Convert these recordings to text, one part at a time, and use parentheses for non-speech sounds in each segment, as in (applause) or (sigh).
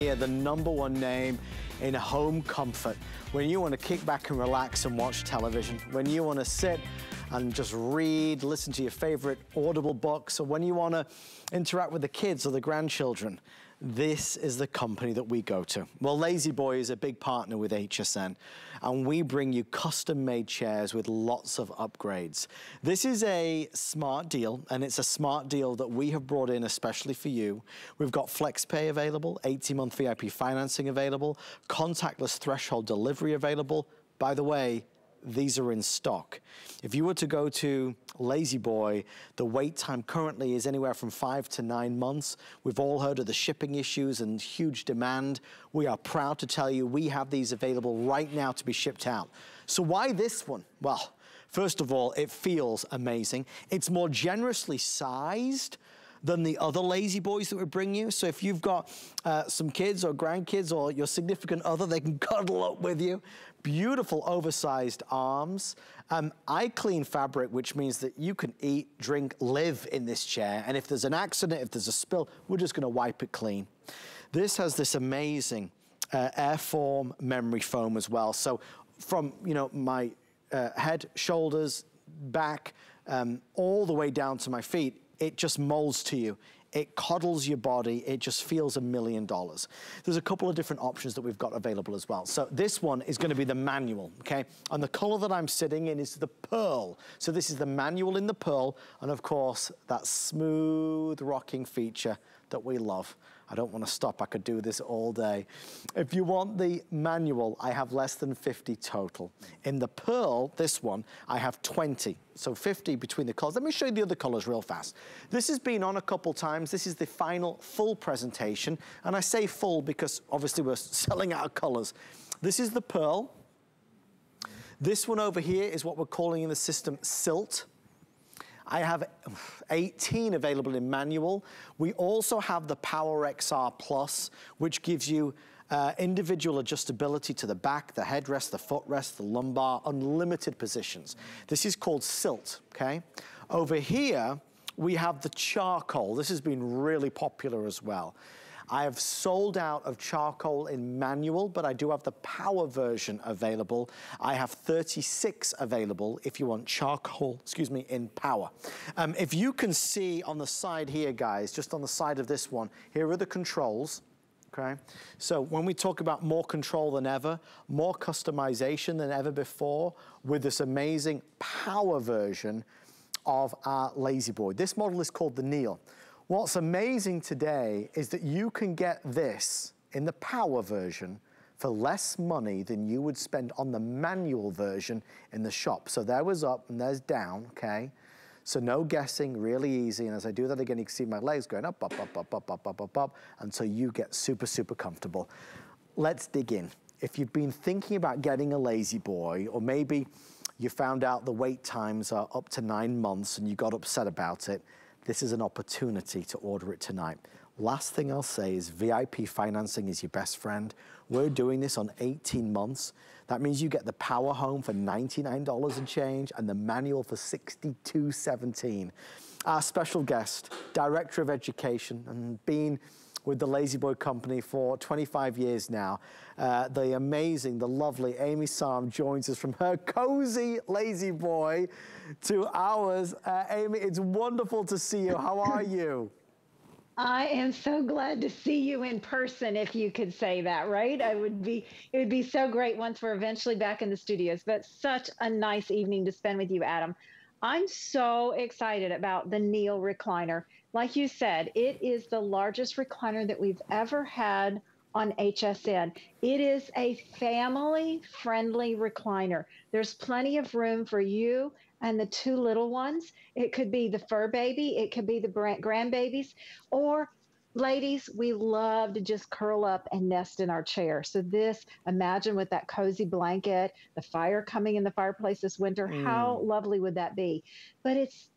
the number one name in home comfort. When you want to kick back and relax and watch television, when you want to sit and just read, listen to your favorite Audible books, or when you want to interact with the kids or the grandchildren, this is the company that we go to. Well, La-Z-Boy is a big partner with HSN, and we bring you custom-made chairs with lots of upgrades. This is a smart deal, and it's a smart deal that we have brought in especially for you. We've got FlexPay available, 18-month VIP financing available, contactless threshold delivery available. By the way, these are in stock. If you were to go to La-Z-Boy, the wait time currently is anywhere from five to nine months. We've all heard of the shipping issues and huge demand. We are proud to tell you we have these available right now to be shipped out. So why this one? Well, first of all, it feels amazing. It's more generously sized than the other La-Z-Boys that we bring you. So if you've got uh, some kids or grandkids or your significant other, they can (laughs) cuddle up with you. Beautiful oversized arms. Um, iClean fabric, which means that you can eat, drink, live in this chair. And if there's an accident, if there's a spill, we're just gonna wipe it clean. This has this amazing uh, AirForm memory foam as well. So from, you know, my uh, head, shoulders, back, um, all the way down to my feet, it just molds to you. It coddles your body. It just feels a million dollars. There's a couple of different options that we've got available as well. So this one is gonna be the manual, okay? And the color that I'm sitting in is the pearl. So this is the manual in the pearl. And of course, that smooth rocking feature that we love. I don't want to stop. I could do this all day. If you want the manual, I have less than 50 total. In the Pearl, this one, I have 20. So 50 between the colors. Let me show you the other colors real fast. This has been on a couple times. This is the final full presentation. And I say full because obviously we're (laughs) selling out of colors. This is the Pearl. This one over here is what we're calling in the system Silt. I have 18 available in manual. We also have the Power XR Plus, which gives you uh, individual adjustability to the back, the headrest, the footrest, the lumbar, unlimited positions. This is called Silt, okay? Over here, we have the charcoal. This has been really popular as well. I have sold out of charcoal in manual, but I do have the power version available. I have 36 available if you want charcoal, excuse me, in power. Um, if you can see on the side here, guys, just on the side of this one, here are the controls okay? So when we talk about more control than ever, more customization than ever before with this amazing power version of our La-Z-Boy. This model is called the Neal. What's amazing today is that you can get this in the power version for less money than you would spend on the manual version in the shop. So there was up and there's down, okay? So no guessing, really easy. And as I do that again, you can see my legs going up, up, up, up, up, up, up, up, up, until you get super, super comfortable. Let's dig in. If you've been thinking about getting a La-Z-Boy, or maybe you found out the wait times are up to nine months and you got upset about it, this is an opportunity to order it tonight. Last thing I'll say is VIP financing is your best friend. We're doing this on 18 months. That means you get the power home for $99 and change and the manual for $62.17. Our special guest, Director of Education and being with the La-Z-Boy Company for 25 years now. Uh, the amazing, the lovely Amy Sam joins us from her cozy La-Z-Boy to ours. Uh, Amy, it's wonderful to see you. How are (coughs) you? I am so glad to see you in person, if you could say that, right? I would be, it would be so great once we're eventually back in the studios, but such a nice evening to spend with you, Adam. I'm so excited about the Neal recliner. Like you said, it is the largest recliner that we've ever had on HSN. It is a family friendly recliner. There's plenty of room for you and the two little ones. It could be the fur baby, it could be the grandbabies, or ladies, we love to just curl up and nest in our chair. So this, imagine with that cozy blanket, the fire coming in the fireplace this winter, mm. how lovely would that be? But it's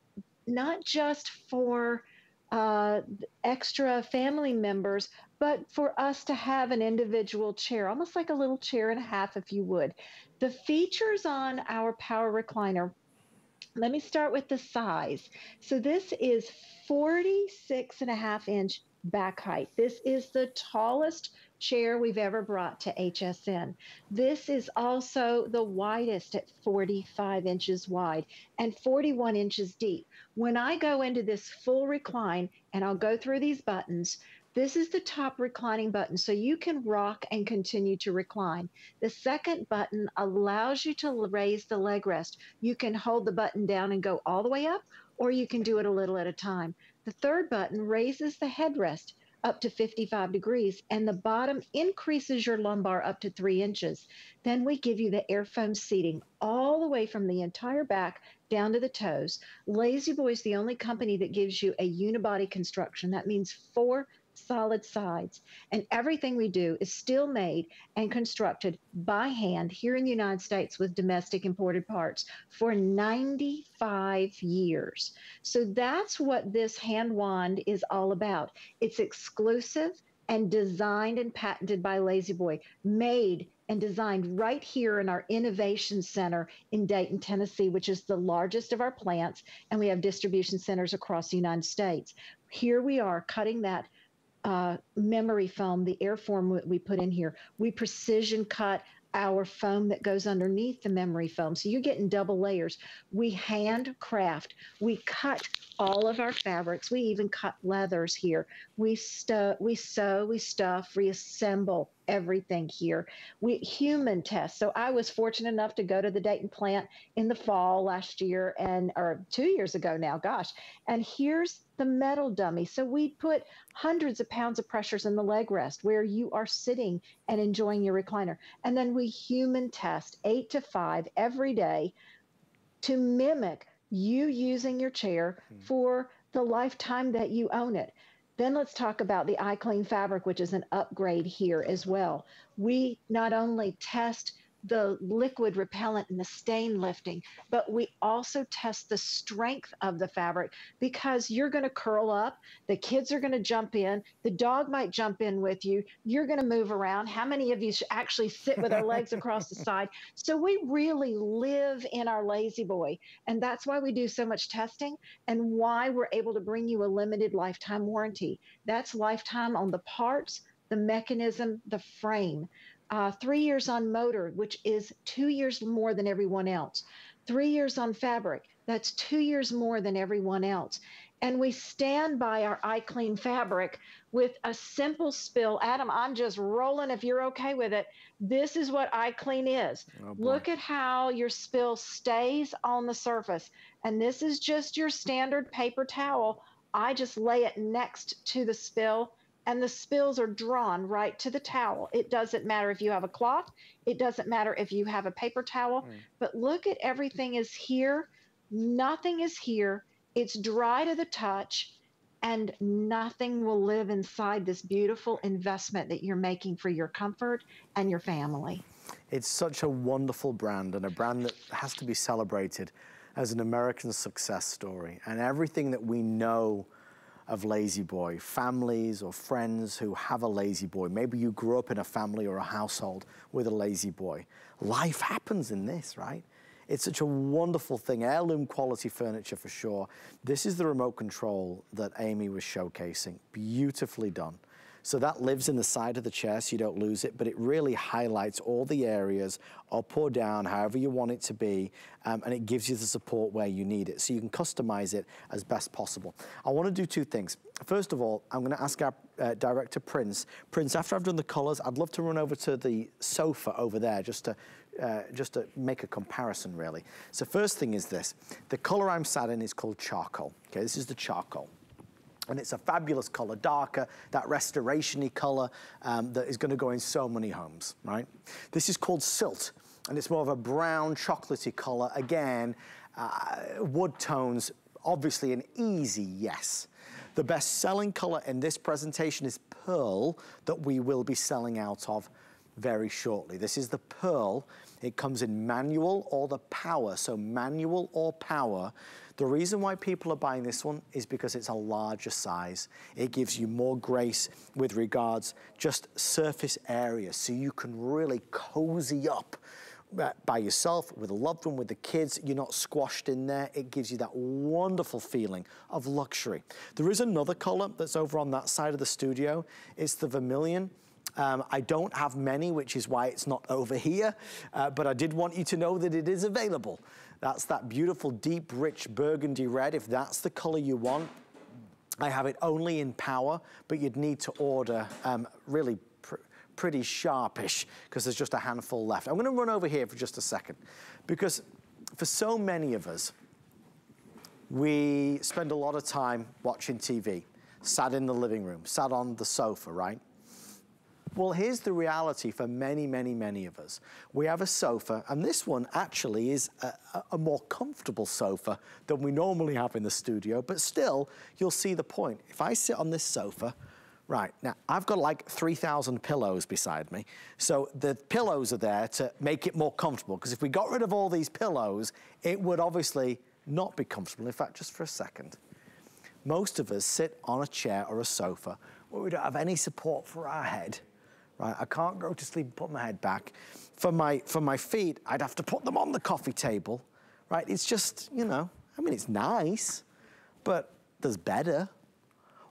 not just for uh, extra family members, but for us to have an individual chair, almost like a little chair and a half, if you would. The features on our power recliner let me start with the size. So this is 46 and a half inch back height. This is the tallest chair we've ever brought to HSN. This is also the widest at 45 inches wide and 41 inches deep. When I go into this full recline and I'll go through these buttons, this is the top reclining button, so you can rock and continue to recline. The second button allows you to raise the leg rest. You can hold the button down and go all the way up, or you can do it a little at a time. The third button raises the headrest up to 55 degrees, and the bottom increases your lumbar up to three inches. Then we give you the air foam seating all the way from the entire back down to the toes. La-Z-Boy is the only company that gives you a unibody construction. That means four solid sides. And everything we do is still made and constructed by hand here in the United States with domestic imported parts for 95 years. So that's what this hand wand is all about. It's exclusive and designed and patented by La-Z-Boy, made and designed right here in our innovation center in Dayton, Tennessee, which is the largest of our plants, and we have distribution centers across the United States. Here we are cutting that uh, memory foam, the air foam we put in here. We precision cut our foam that goes underneath the memory foam. So you're getting double layers. We handcraft. We cut all of our fabrics. We even cut leathers here. We stu- we sew, we stuff, reassemble everything here. We human test. So I was fortunate enough to go to the Dayton plant in the fall last year and or 2 years ago now, gosh. And here's the metal dummy. So we put hundreds of pounds of pressures in the leg rest where you are sitting and enjoying your recliner. And then we human test 8 to 5 every day to mimic you using your chair mm. for the lifetime that you own it. Then let's talk about the iClean fabric, which is an upgrade here as well. We not only test the liquid repellent and the stain lifting, but we also test the strength of the fabric because you're going to curl up, the kids are going to jump in, the dog might jump in with you, you're going to move around. How many of you actually sit with our legs across the side? (laughs) So we really live in our La-Z-Boy, and that's why we do so much testing and why we're able to bring you a limited lifetime warranty. That's lifetime on the parts, the mechanism, the frame uh, three years on motor, which is two years more than everyone else. Three years on fabric, that's two years more than everyone else. And we stand by our iClean fabric with a simple spill. Adam, I'm just rolling if you're okay with it. This is what iClean is. Oh Look at how your spill stays on the surface. And this is just your standard paper towel. I just lay it next to the spill and the spills are drawn right to the towel. It doesn't matter if you have a cloth, it doesn't matter if you have a paper towel, mm. but look at everything is here. Nothing is here. It's dry to the touch, and nothing will live inside this beautiful investment that you're making for your comfort and your family. It's such a wonderful brand and a brand that has to be celebrated as an American success story. And everything that we know of La-Z-Boy, families or friends who have a La-Z-Boy. Maybe you grew up in a family or a household with a La-Z-Boy. Life happens in this, right? It's such a wonderful thing, heirloom quality furniture for sure. This is the remote control that Amy was showcasing, beautifully done. So that lives in the side of the chair so you don't lose it, but it really highlights all the areas up or down, however you want it to be, um, and it gives you the support where you need it. So you can customize it as best possible. I wanna do two things. First of all, I'm gonna ask our uh, director, Prince. Prince, after I've done the colors, I'd love to run over to the sofa over there just to uh, just to make a comparison really. So first thing is this, the color I'm sat in is called charcoal. Okay, this is the charcoal and it's a fabulous color, darker, that restoration-y color um, that is gonna go in so many homes, right? This is called Silt, and it's more of a brown chocolatey color. Again, uh, wood tones, obviously an easy yes. The best selling color in this presentation is Pearl that we will be selling out of very shortly. This is the Pearl. It comes in manual or the power, so manual or power. The reason why people are buying this one is because it's a larger size. It gives you more grace with regards just surface area, so you can really cozy up uh, by yourself, with a loved one, with the kids, you're not squashed in there. It gives you that wonderful feeling of luxury. There is another color that's over on that side of the studio. It's the vermilion. Um, I don't have many, which is why it's not over here, uh, but I did want you to know that it is available. That's that beautiful, deep, rich burgundy red. If that's the color you want, I have it only in power, but you'd need to order um, really pretty sharpish because there's just a handful left. I'm gonna run over here for just a second because for so many of us, we spend a lot of time watching TV, sat in the living room, sat on the sofa, right? Well, here's the reality for many, many, many of us. We have a sofa, and this one actually is a, a, more comfortable sofa than we normally have in the studio, but still, you'll see the point. If I sit on this sofa, Right, now I've got like 3,000 pillows beside me. So the pillows are there to make it more comfortable because if we got rid of all these pillows, it would obviously not be comfortable. In fact, just for a second. Most of us sit on a chair or a sofa where we don't have any support for our head, right? I can't go to sleep and put my head back. For my, for my feet, I'd have to put them on the coffee table, right? It's just, you know, I mean, it's nice, but there's better.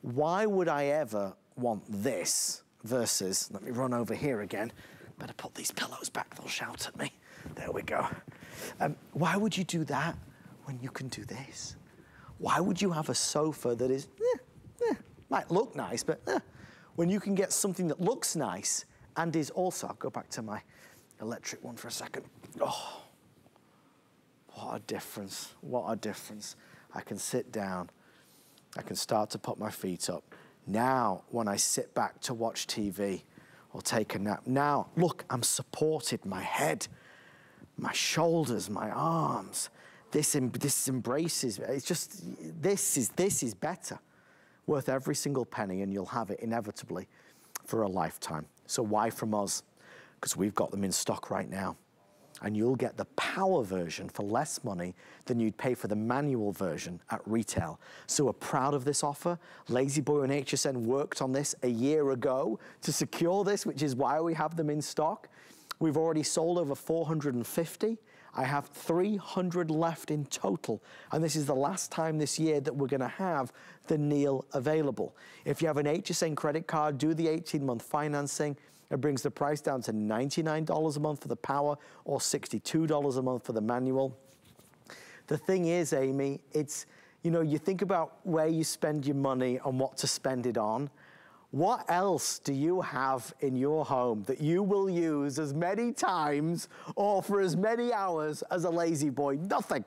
Why would I ever want this versus, let me run over here again. Better put these pillows back, they'll shout at me. There we go. Um, why would you do that when you can do this? Why would you have a sofa that is, eh, eh, might look nice, but eh, when you can get something that looks nice and is also, I'll go back to my electric one for a second. Oh, what a difference, what a difference. I can sit down, I can start to put my feet up. Now, when I sit back to watch TV or take a nap, now, look, I'm supported, my head, my shoulders, my arms. This, this embraces, it's just, this is, this is better. Worth every single penny and you'll have it inevitably for a lifetime. So why from us? Because we've got them in stock right now and you'll get the power version for less money than you'd pay for the manual version at retail. So we're proud of this offer. La-Z-Boy and HSN worked on this a year ago to secure this, which is why we have them in stock. We've already sold over 450. I have 300 left in total. And this is the last time this year that we're gonna have the Neal available. If you have an HSN credit card, do the 18 month financing. It brings the price down to $99 a month for the power or $62 a month for the manual. The thing is, Amy, it's, you know, you think about where you spend your money and what to spend it on. What else do you have in your home that you will use as many times or for as many hours as a La-Z-Boy? Nothing.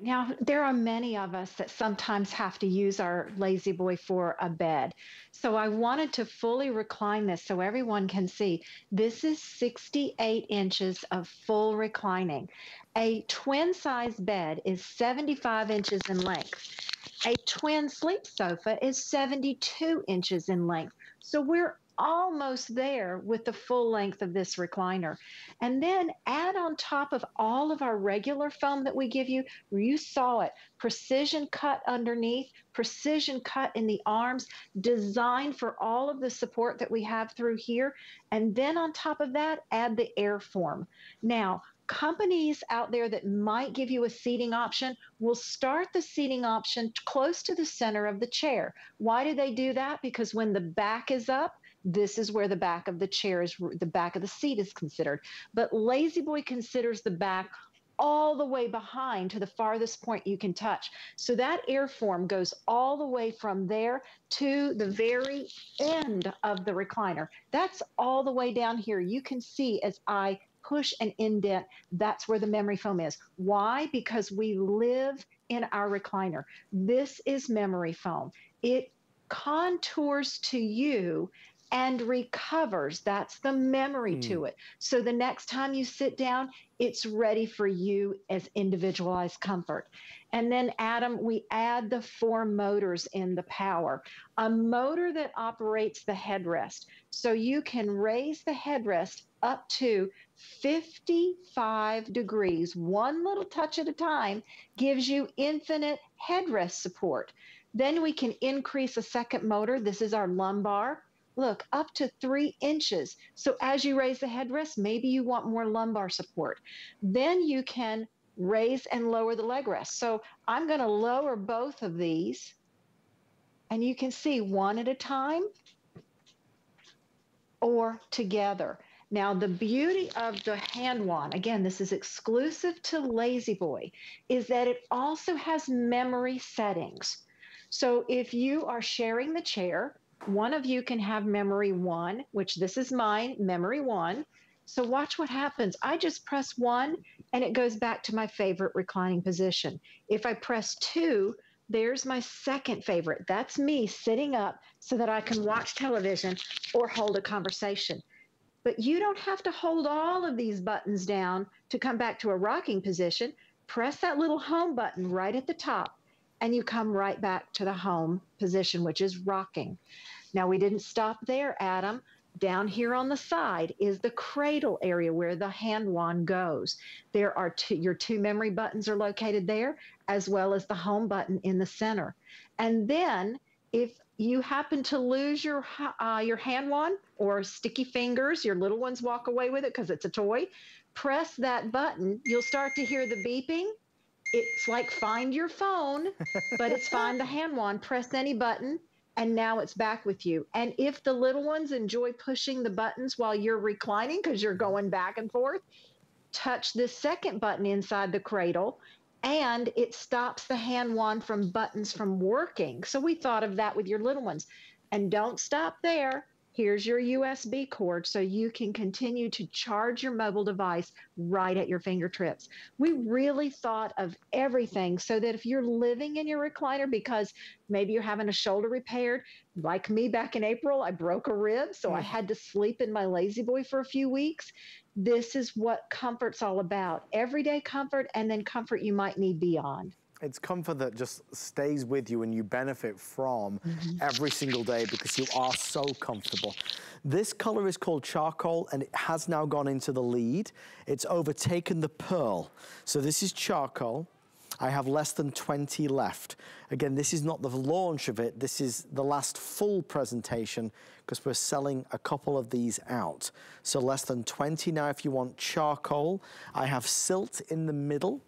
Now, there are many of us that sometimes have to use our La-Z-Boy for a bed. So I wanted to fully recline this so everyone can see. This is 68 inches of full reclining. A twin size bed is 75 inches in length. A twin sleep sofa is 72 inches in length. So we're almost there with the full length of this recliner. And then add on top of all of our regular foam that we give you, you saw it, precision cut underneath, precision cut in the arms, designed for all of the support that we have through here. And then on top of that, add the AirForm. Now, companies out there that might give you a seating option will start the seating option close to the center of the chair. Why do they do that? Because when the back is up, this is where the back of the chair is, the back of the seat is considered. But La-Z-Boy considers the back all the way behind to the farthest point you can touch. So that AirForm goes all the way from there to the very end of the recliner. That's all the way down here. You can see as I push and indent, that's where the memory foam is. Why? Because we live in our recliner. This is memory foam. It contours to you and recovers. That's the memory mm. to hmm. it. So the next time you sit down, it's ready for you as individualized comfort. And then, Adam, we add the four motors in the power. A motor that operates the headrest. So you can raise the headrest up to 55 degrees, one little touch at a time, gives you infinite headrest support. Then we can increase a second motor. This is our lumbar look, up to three inches. So as you raise the headrest, maybe you want more lumbar support. Then you can raise and lower the leg rest. So I'm going to lower both of these. And you can see one at a time or together. Now, the beauty of the hand wand, again, this is exclusive to La-Z-Boy, is that it also has memory settings. So if you are sharing the chair, one of you can have memory one, which this is mine, memory one. So watch what happens. I just press one and it goes back to my favorite reclining position. If I press two, there's my second favorite. That's me sitting up so that I can watch television or hold a conversation. But you don't have to hold all of these buttons down to come back to a rocking position. Press that little home button right at the top and you come right back to the home position, which is rocking. Now, we didn't stop there, Adam. Down here on the side is the cradle area where the hand wand goes. There are two, your two memory buttons are located there, as well as the home button in the center. And then if you happen to lose your uh, your hand wand or sticky fingers, your little ones walk away with it because it's a toy. Press that button. You'll start to hear the beeping. It's like find your phone, (laughs) but it's find the hand wand. Press any button, and now it's back with you. And if the little ones enjoy pushing the buttons while you're reclining because you're going back and forth, touch the second button inside the cradle and it stops the hand wand from buttons from working. So we thought of that with your little ones. And don't stop there. Here's your USB cord so you can continue to charge your mobile device right at your fingertips. We really thought of everything so that if you're living in your recliner because maybe you're having a shoulder repaired, like me back in April, I broke a rib, so I had to sleep in my La-Z-Boy for a few weeks. This is what comfort's all about everyday comfort and then comfort you might need beyond. It's comfort that just stays with you and you benefit from mm -hmm. every single day because you are so comfortable. This color is called charcoal and it has now gone into the lead. It's overtaken the pearl. So this is charcoal. I have less than 20 left. Again, this is not the launch of it. This is the last full presentation because we're selling a couple of these out. So less than 20 now if you want charcoal. I have silt in the middle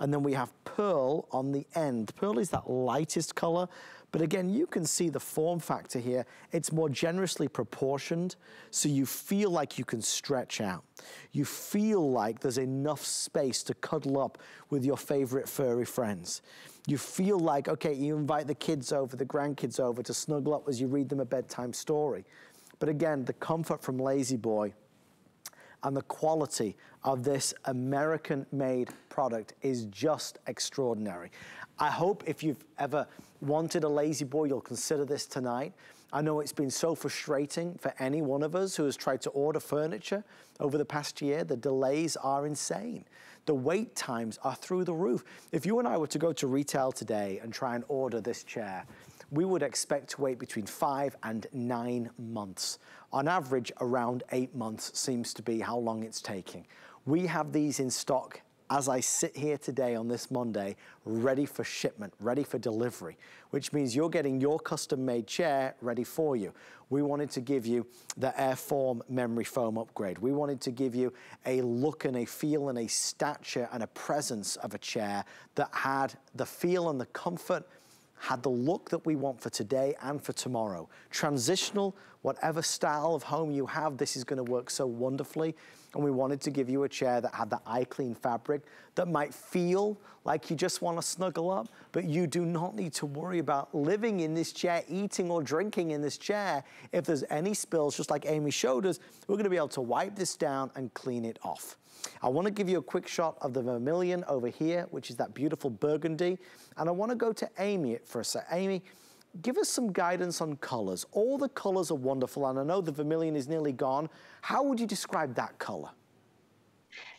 and then we have pearl on the end. Pearl is that lightest color, but again, you can see the form factor here. It's more generously proportioned, so you feel like you can stretch out. You feel like there's enough space to cuddle up with your favorite furry friends. You feel like, okay, you invite the kids over, the grandkids over to snuggle up as you read them a bedtime story. But again, the comfort from La-Z-Boy and the quality of this American-made product is just extraordinary. I hope if you've ever wanted a La-Z-Boy, you'll consider this tonight. I know it's been so frustrating for any one of us who has tried to order furniture over the past year. The delays are insane. The wait times are through the roof. If you and I were to go to retail today and try and order this chair, we would expect to wait between five and nine months. On average, around eight months seems to be how long it's taking. We have these in stock as I sit here today on this Monday, ready for shipment, ready for delivery, which means you're getting your custom-made chair ready for you. We wanted to give you the AirForm memory foam upgrade. We wanted to give you a look and a feel and a stature and a presence of a chair that had the feel and the comfort had the look that we want for today and for tomorrow. Transitional, whatever style of home you have, this is gonna work so wonderfully. And we wanted to give you a chair that had the iClean fabric that might feel like you just wanna snuggle up, but you do not need to worry about living in this chair, eating or drinking in this chair. If there's any spills, just like Amy showed us, we're gonna be able to wipe this down and clean it off. I wanna give you a quick shot of the vermilion over here, which is that beautiful burgundy. And I wanna go to Amy for a sec. Amy, give us some guidance on colors. All the colors are wonderful, and I know the vermilion is nearly gone. How would you describe that color?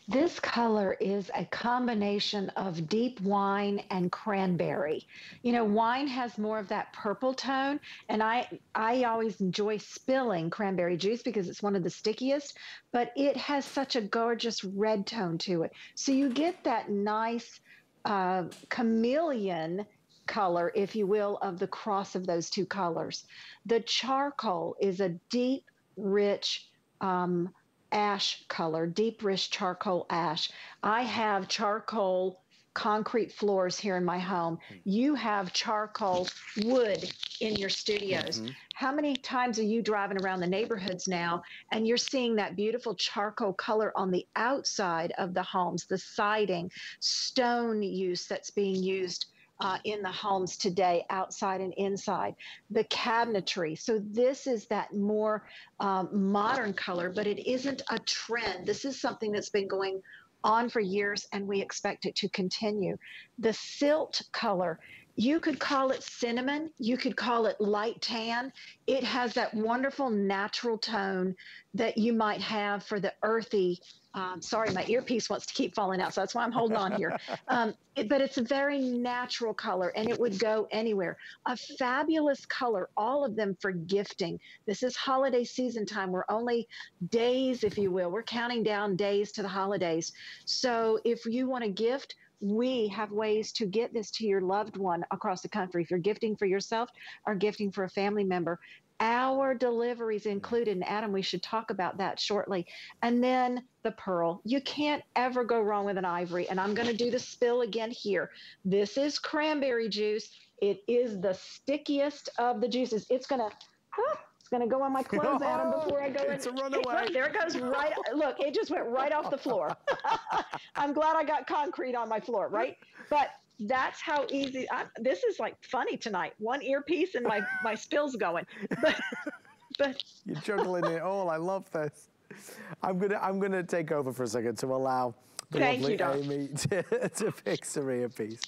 This color is a combination of deep wine and cranberry. You know, wine has more of that purple tone, and I I always enjoy spilling cranberry juice because it's one of the stickiest, but it has such a gorgeous red tone to it. So you get that nice uh, chameleon color, if you will, of the cross of those two colors. The charcoal is a deep, rich um, ash color, deep, rich charcoal ash. I have charcoal concrete floors here in my home. You have charcoal wood in your studios. Mm-hmm. How many times are you driving around the neighborhoods now and you're seeing that beautiful charcoal color on the outside of the homes, the siding, stone use that's being used? Uh, in the homes today, outside and inside, the cabinetry. So, this is that more um, modern color, but it isn't a trend. This is something that's been going on for years and we expect it to continue. The silt color, you could call it cinnamon, you could call it light tan. It has that wonderful natural tone that you might have for the earthy um, sorry, my earpiece wants to keep falling out, so that's why I'm holding on here. (laughs) Um, it, but it's a very natural color, and it would go anywhere. A fabulous color, all of them for gifting. This is holiday season time. We're only days, if you will. We're counting down days to the holidays. So if you want to gift, we have ways to get this to your loved one across the country. If you're gifting for yourself or gifting for a family member, our deliveries mm. included. And Adam, we should talk about that shortly. And then the pearl. You can't ever go wrong with an ivory. And I'm going to do the spill again here. This is cranberry juice. It is the stickiest of the juices. It's going to. it's going to go on my clothes, Adam, (laughs) before I go in. A runaway. there it goes right. Look, it just went right off the floor. (laughs) (laughs) I'm glad I got concrete on my floor, right? But that's how easy. I, this is like funny tonight. One earpiece and my my spill's going. But (laughs) but you're juggling it all. I love this. I'm gonna I'm gonna take over for a second to allow the Thank lovely you, Amy (laughs) to, to fix her earpiece.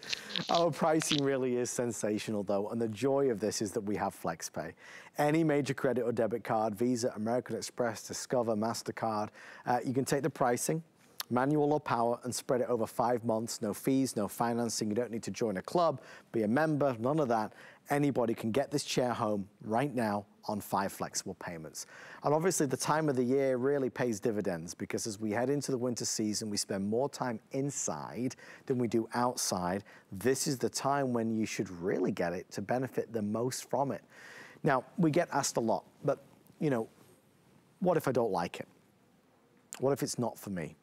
Our pricing really is sensational though, and the joy of this is that we have FlexPay. Any major credit or debit card, Visa, American Express, Discover, MasterCard, uh, you can take the pricing, manual or power, and spread it over five months. No fees, no financing. You don't need to join a club, be a member, none of that. Anybody can get this chair home right now on five flexible payments. And obviously the time of the year really pays dividends because as we head into the winter season, we spend more time inside than we do outside. This is the time when you should really get it to benefit the most from it. Now, we get asked a lot, but you know, what if I don't like it? What if it's not for me?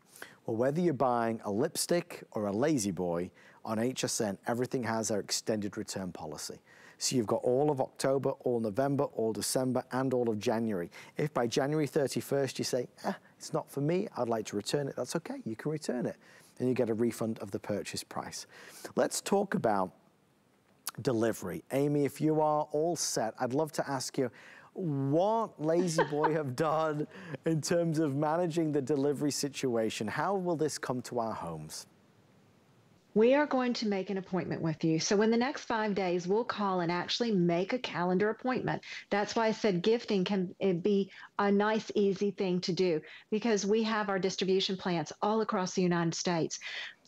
Whether you're buying a lipstick or a La-Z-Boy, on HSN, everything has our extended return policy. So you've got all of October, all November, all December, and all of January. If by January 31st you say, eh, it's not for me, I'd like to return it, that's okay, you can return it. And you get a refund of the purchase price. Let's talk about delivery. Amy, if you are all set, I'd love to ask you, what La-Z-Boy have done in terms of managing the delivery situation. How will this come to our homes? We are going to make an appointment with you. So, in the next five days, we'll call and actually make a calendar appointment. That's why I said gifting can be a nice, easy thing to do because we have our distribution plants all across the United States.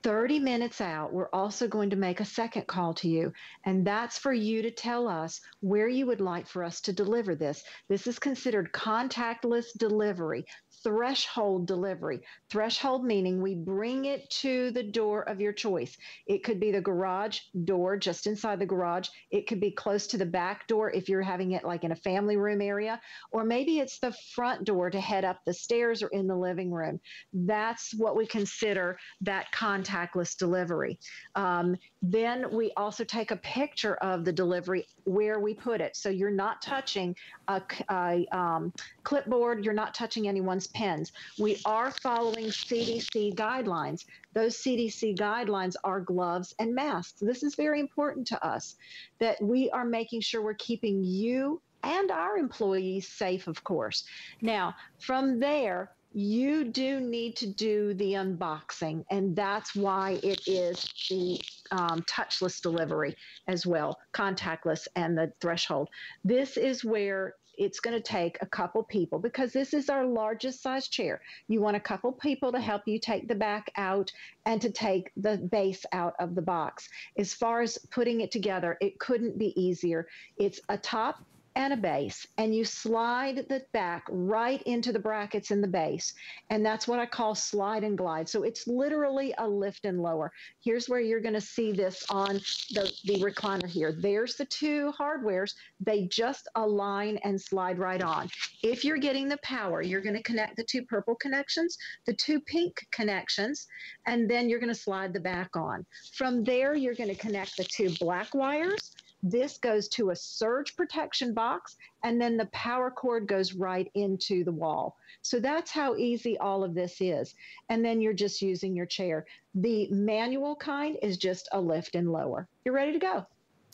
30 minutes out, we're also going to make a second call to you, and that's for you to tell us where you would like for us to deliver this. This is considered contactless delivery threshold delivery. Threshold meaning we bring it to the door of your choice. It could be the garage door just inside the garage. It could be close to the back door if you're having it like in a family room area, or maybe it's the front door to head up the stairs or in the living room. That's what we consider that contactless delivery. Um, then we also take a picture of the delivery where we put it. So you're not touching a, a um, clipboard, you're not touching anyone's pens. We are following CDC guidelines. Those CDC guidelines are gloves and masks. This is very important to us that we are making sure we're keeping you and our employees safe, of course. Now, from there, you do need to do the unboxing, and that's why it is the um, touchless delivery as well, contactless and the threshold. This is where it's going to take a couple people because this is our largest size chair. You want a couple people to help you take the back out and to take the base out of the box. As far as putting it together, it couldn't be easier. It's a top and a base, and you slide the back right into the brackets in the base. And that's what I call slide and glide. So it's literally a lift and lower. Here's where you're going to see this on the, the recliner here. There's the two hardwares. They just align and slide right on. If you're getting the power, you're going to connect the two purple connections, the two pink connections, and then you're going to slide the back on. From there, you're going to connect the two black wires this goes to a surge protection box, and then the power cord goes right into the wall. So that's how easy all of this is. And then you're just using your chair. The manual kind is just a lift and lower. You're ready to go.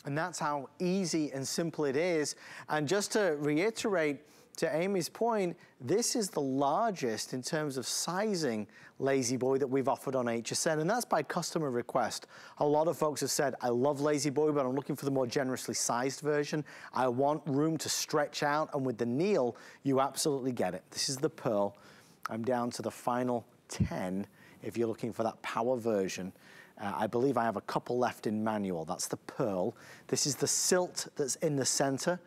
And that's how easy and simple it is. And just to reiterate, to Amy's point, this is the largest in terms of sizing La-Z-Boy that we've offered on HSN, and that's by customer request. A lot of folks have said, I love La-Z-Boy, but I'm looking for the more generously sized version. I want room to stretch out, and with the Neal, you absolutely get it. This is the Pearl. I'm down to the final 10 if you're looking for that power version. Uh, I believe I have a couple left in manual. That's the Pearl. This is the Silt that's in the center.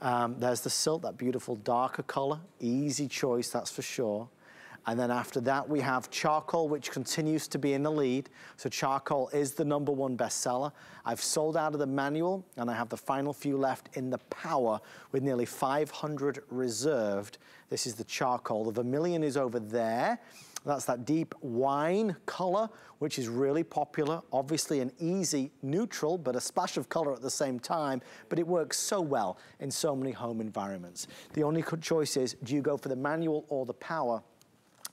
Um, there's the Silt, that beautiful darker color. Easy choice, that's for sure. And then after that, we have charcoal, which continues to be in the lead. So charcoal is the number one bestseller. I've sold out of the manual, and I have the final few left in the power with nearly 500 reserved. This is the charcoal. The vermilion is over there. That's that deep wine color, which is really popular. Obviously an easy neutral, but a splash of color at the same time, but it works so well in so many home environments. The only choice is, do you go for the manual or the power?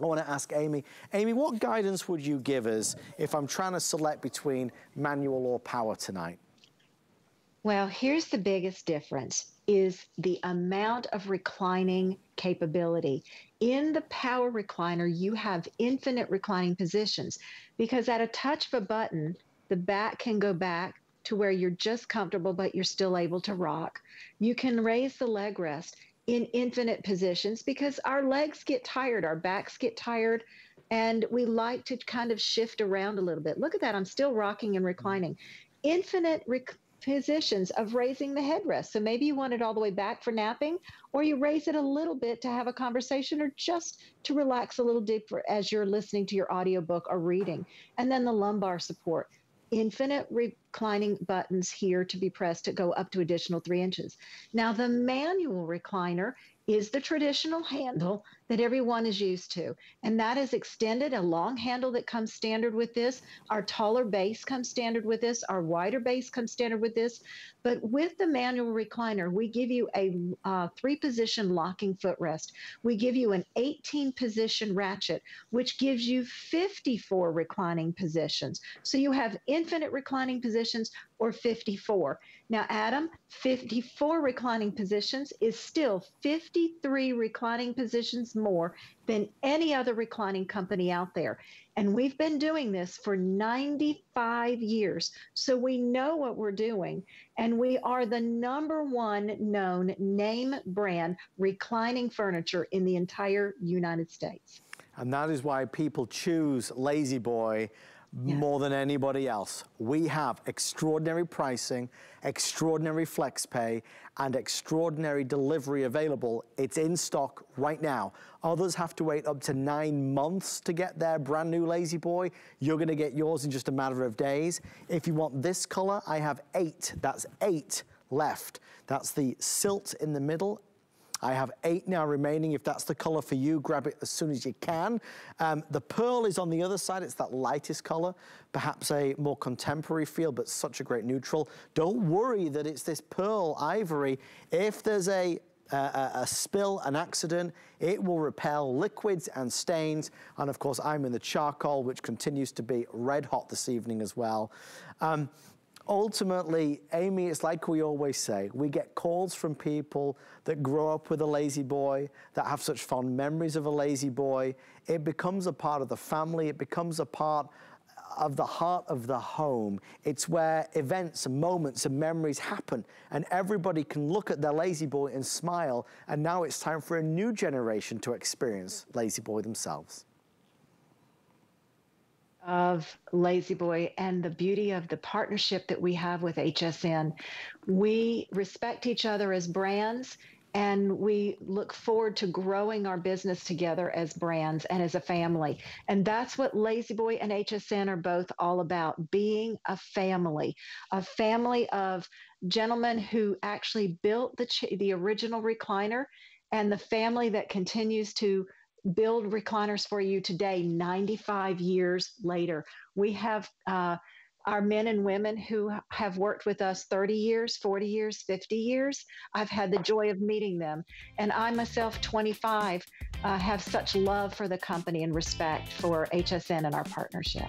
I want to ask Amy, Amy, what guidance would you give us if I'm trying to select between manual or power tonight? Well, here's the biggest difference is the amount of reclining capability. In the power recliner, you have infinite reclining positions because at a touch of a button, the back can go back to where you're just comfortable, but you're still able to rock. You can raise the leg rest in infinite positions because our legs get tired, our backs get tired, and we like to kind of shift around a little bit. Look at that, I'm still rocking and reclining. Infinite rec- positions of raising the headrest. So maybe you want it all the way back for napping, or you raise it a little bit to have a conversation or just to relax a little deeper as you're listening to your audiobook or reading. And then the lumbar support. Infinite reclining buttons here to be pressed to go up to additional three inches. Now, the manual recliner is the traditional handle that everyone is used to. And that is extended, a long handle that comes standard with this. Our taller base comes standard with this. Our wider base comes standard with this. But with the manual recliner, we give you a uh, three position locking footrest. We give you an 18 position ratchet, which gives you 54 reclining positions. So you have infinite reclining positions or 54. Now, Adam, 54 reclining positions is still 53 reclining positions more than any other reclining company out there. And we've been doing this for 95 years. So we know what we're doing. And we are the number one known name brand reclining furniture in the entire United States. And that is why people choose La-Z-Boy yes. more than anybody else. We have extraordinary pricing, extraordinary flex pay, and extraordinary delivery available. It's in stock right now. Others have to wait up to nine months to get their brand new La-Z-Boy. You're gonna get yours in just a matter of days. If you want this color, I have eight, that's eight left. That's the silt in the middle I have eight now remaining. If that's the color for you, grab it as soon as you can. Um, the pearl is on the other side. It's that lightest color, perhaps a more contemporary feel, but such a great neutral. Don't worry that it's this pearl ivory. If there's a a, a, spill, an accident, it will repel liquids and stains. And of course, I'm in the charcoal, which continues to be red hot this evening as well. Um, ultimately, Amy, it's like we always say, we get calls from people that grow up with a La-Z-Boy, that have such fond memories of a La-Z-Boy. It becomes a part of the family, it becomes a part of the heart of the home. It's where events and moments and memories happen and everybody can look at their La-Z-Boy and smile and now it's time for a new generation to experience La-Z-Boy themselves. Of La-Z-Boy and the beauty of the partnership that we have with HSN. We respect each other as brands and we look forward to growing our business together as brands and as a family. And that's what La-Z-Boy and HSN are both all about being a family, a family of gentlemen who actually built the, the original recliner and the family that continues to build recliners for you today, 95 years later. We have uh, our men and women who have worked with us 30 years, 40 years, 50 years. I've had the joy of meeting them. And I myself, 25, uh, have such love for the company and respect for HSN and our partnership.